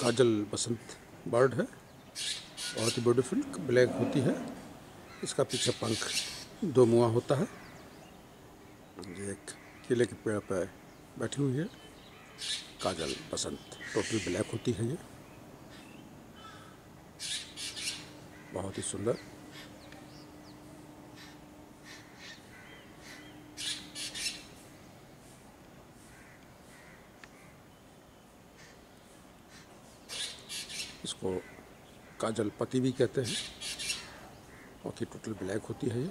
काजल बसंत bird है। बहुत ही beautiful black होती है। इसका पीछे पंख दो मुआ होता है। ये एक केले के पेड़ पर बैठी हुई है। काजल बसंत टोटल ब्लैक होती है ये। बहुत ही सुंदर। इसको काजल पति भी कहते हैं और टोटल ब्लैक होती है ये।